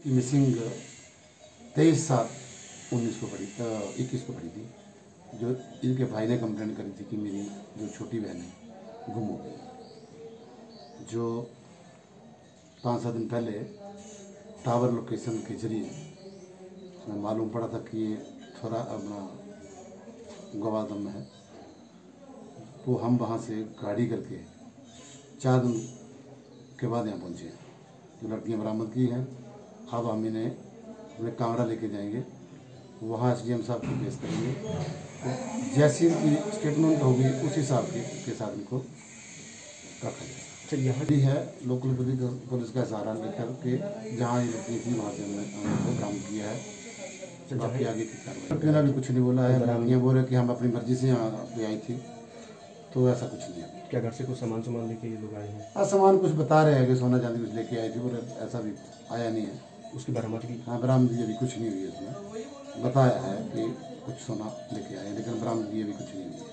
Missing तेईस सात उन्नीस को पड़ी इक्कीस को पड़ी थी जो इनके भाई ने कंप्लेंट करी थी कि मेरी जो छोटी बहन है गुम हो गई जो पाँच सात दिन पहले टावर लोकेशन के ज़रिए मालूम पड़ा था कि ये थोड़ा अपना गवादम है तो हम वहाँ से गाड़ी करके चार दिन के बाद यहाँ पहुँचे जो लड़कियाँ बरामद की हैं अब हम इन्हें अपने कैमरा लेके जाएँगे। वहाँ एस डी एम साहब को पेश करेंगे। जैसी इनकी स्टेटमेंट होगी उस हिसाब के, के साथ इनको रखा जाएगा। सर यहाँ भी है लोकल पुलिस का सहारा लेकर के जहाँ ये लड़की थी वहाँ से हमने हमने को किया है। बाकी आगे की कार्रवाई। ने भी कुछ नहीं बोला है लड़कियाँ बोल रहे कि हम अपनी मर्ज़ी से यहाँ पे आई थी तो ऐसा कुछ नहीं है। क्या घर से कुछ सामान सामान लेके ये लोग आए हैं? हाँ सामान कुछ बता रहे हैं कि सोना चांदी कुछ लेके आई थी और ऐसा भी आया नहीं है। उसकी बरामदगी हाँ बरामदगी अभी कुछ नहीं हुई है उसमें बताया है कि कुछ सोना लेके आए, लेकिन बरामदगी अभी कुछ नहीं हुई